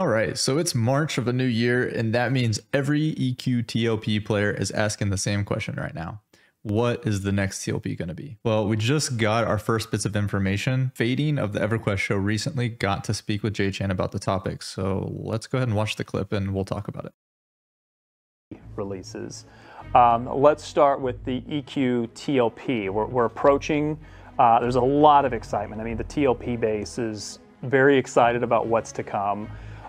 All right, so it's March of a new year, and that means every EQ TLP player is asking the same question right now. What is the next TLP going to be? Well, we just got our first bits of information. Fading of the EverQuest show recently got to speak with Jay Chan about the topic, so let's go ahead and watch the clip and we'll talk about it. Releases. Um, let's start with the EQ TLP. We're, we're approaching, uh, there's a lot of excitement. I mean, the TLP base is very excited about what's to come.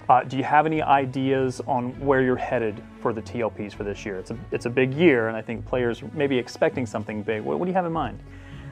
Uh, do you have any ideas on where you're headed for the TLPs for this year? It's a, it's a big year, and I think players may be expecting something big. What, what do you have in mind?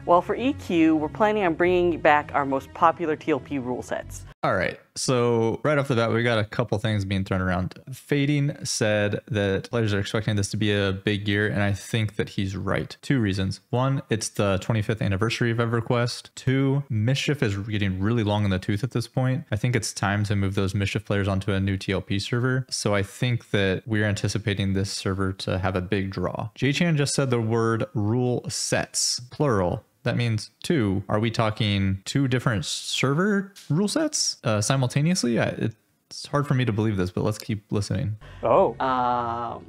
Well, for EQ, we're planning on bringing back our most popular TLP rule sets. All right. So right off the bat, we got a couple things being thrown around. Fading said that players are expecting this to be a big year, and I think that he's right. Two reasons. One, it's the 25th anniversary of EverQuest. Two, Mischief is getting really long in the tooth at this point. I think it's time to move those Mischief players onto a new TLP server. So I think that we're anticipating this server to have a big draw. J-Chan just said the word rule sets, plural. That means two. Are we talking two different server rule sets uh, simultaneously? I, it's hard for me to believe this, but let's keep listening. Oh. Um,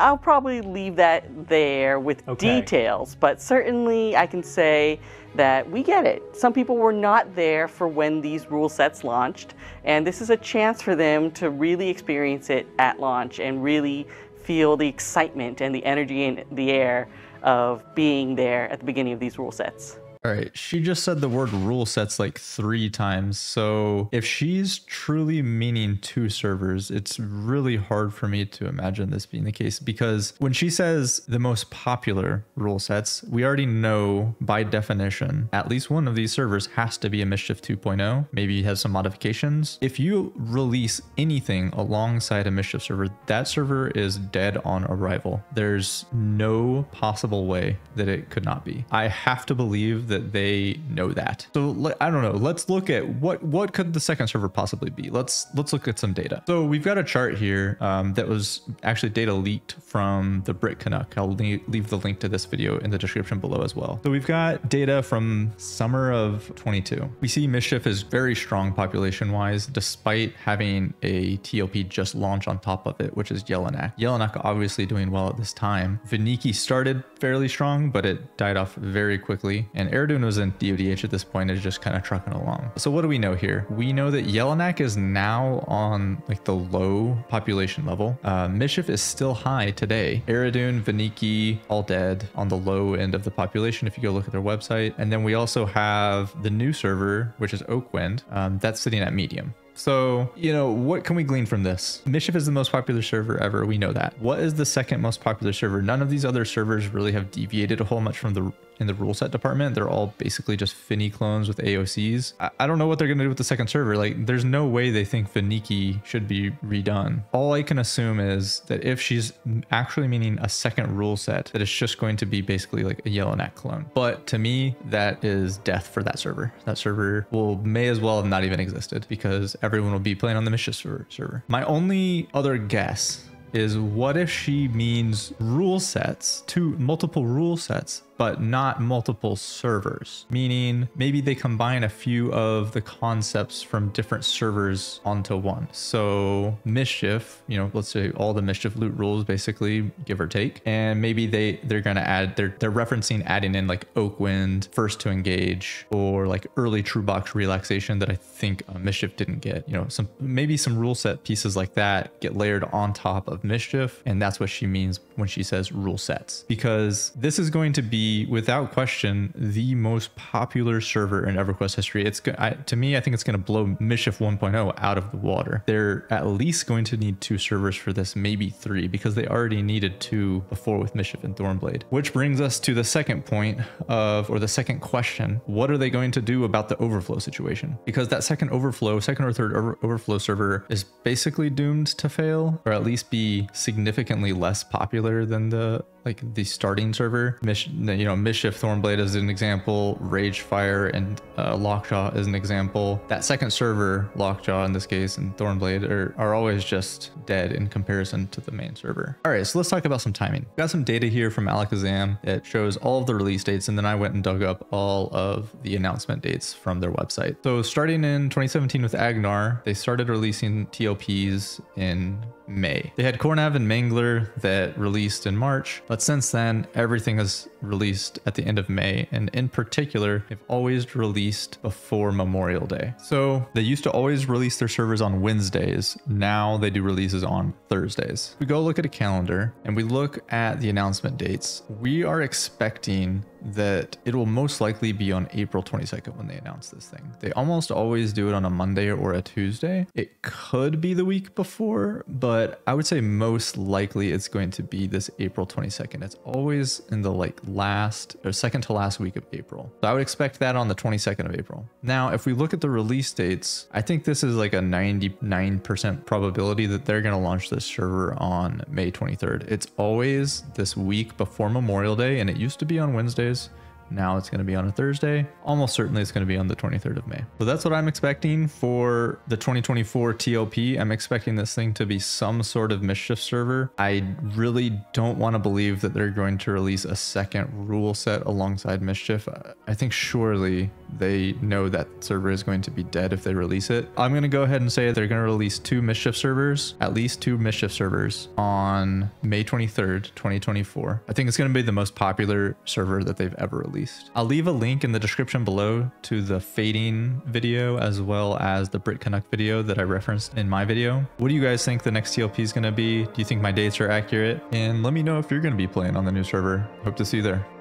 I'll probably leave that there with Okay. details, but certainly I can say that we get it. Some people were not there for when these rule sets launched, and this is a chance for them to really experience it at launch and really feel the excitement and the energy in the air of being there at the beginning of these rule sets. All right, she just said the word rule sets like three times. So if she's truly meaning two servers, it's really hard for me to imagine this being the case because when she says the most popular rule sets, we already know by definition at least one of these servers has to be a Mischief 2.0, maybe has some modifications. If you release anything alongside a Mischief server, that server is dead on arrival. There's no possible way that it could not be. I have to believe that they know that. So I don't know. Let's look at what what could the second server possibly be. Let's let's look at some data. So we've got a chart here um, that was actually data leaked from the Brit Canuck. I'll le- leave the link to this video in the description below as well. So we've got data from summer of 22. We see Mischief is very strong population wise, despite having a TLP just launch on top of it, which is Yelinak. Yelinak obviously doing well at this time. Vaniki started fairly strong, but it died off very quickly. And Aradune was in DODH at this point, is just kind of trucking along. So what do we know here? We know that Yelinak is now on like the low population level. Uh, Mischief is still high today. Aradune, Vaniki, all dead on the low end of the population if you go look at their website. And then we also have the new server, which is Oakwynd. Um, that's sitting at medium. So, you know, what can we glean from this? Mischief is the most popular server ever. We know that. What is the second most popular server? None of these other servers really have deviated a whole much from the in the rule set department. They're all basically just Finny clones with AOCs. I, I don't know what they're going to do with the second server. Like, there's no way they think Vaniki should be redone. All I can assume is that if she's actually meaning a second rule set, that it's just going to be basically like a Yelinak clone. But to me, that is death for that server. That server will may as well have not even existed because everyone will be playing on the Mischief server. My only other guess is what if she means rule sets, two multiple rule sets, but not multiple servers? Meaning maybe they combine a few of the concepts from different servers onto one. So mischief, you know, let's say all the mischief loot rules basically, give or take. And maybe they they're gonna add they're they're referencing adding in like Oakwynd, first to engage, or like early true box relaxation that I think uh, mischief didn't get. You know, some maybe some rule set pieces like that get layered on top of mischief, and that's what she means when she says rule sets. Because this is going to be without question the most popular server in EverQuest history. It's I, to me, I think it's going to blow Mischief 1.0 out of the water. They're at least going to need two servers for this, maybe three, because they already needed two before with Mischief and Thornblade. Which brings us to the second point of, or the second question: What are they going to do about the overflow situation? Because that second overflow, second or third over- overflow server is basically doomed to fail, or at least be significantly less popular than the like the starting server. Mish, you know, Mischief Thornblade is an example, Ragefire and uh, Lockjaw is an example. That second server, Lockjaw in this case, and Thornblade are, are always just dead in comparison to the main server. All right, so let's talk about some timing. Got some data here from Allakhazam. It shows all of the release dates, and then I went and dug up all of the announcement dates from their website. So starting in 2017 with Agnarr, they started releasing TLPs in May. They had Coirnav and Mangler that released in March, but since then, everything has released at the end of May, and in particular, they've always released before Memorial Day. So they used to always release their servers on Wednesdays. Now they do releases on Thursdays. We go look at a calendar and we look at the announcement dates. We are expecting that it will most likely be on April 22nd when they announce this thing. They almost always do it on a Monday or a Tuesday. It could be the week before, but I would say most likely it's going to be this April 22nd. It's always in the like last or second to last week of April. So I would expect that on the 22nd of April. Now, if we look at the release dates, I think this is like a 99% probability that they're going to launch this server on May 23rd. It's always this week before Memorial Day, and it used to be on Wednesdays. Now it's going to be on a Thursday. Almost certainly it's going to be on the 23rd of May. So that's what I'm expecting for the 2024 TLP. I'm expecting this thing to be some sort of mischief server. I really don't want to believe that they're going to release a second rule set alongside mischief. I think surely they know that server is going to be dead if they release it. I'm going to go ahead and say they're going to release two mischief servers, at least two mischief servers on May 23rd, 2024. I think it's going to be the most popular server that they've ever released. I'll leave a link in the description below to the fading video as well as the Brit Canuck video that I referenced in my video. What do you guys think the next TLP is going to be? Do you think my dates are accurate? And let me know if you're going to be playing on the new server. Hope to see you there.